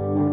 you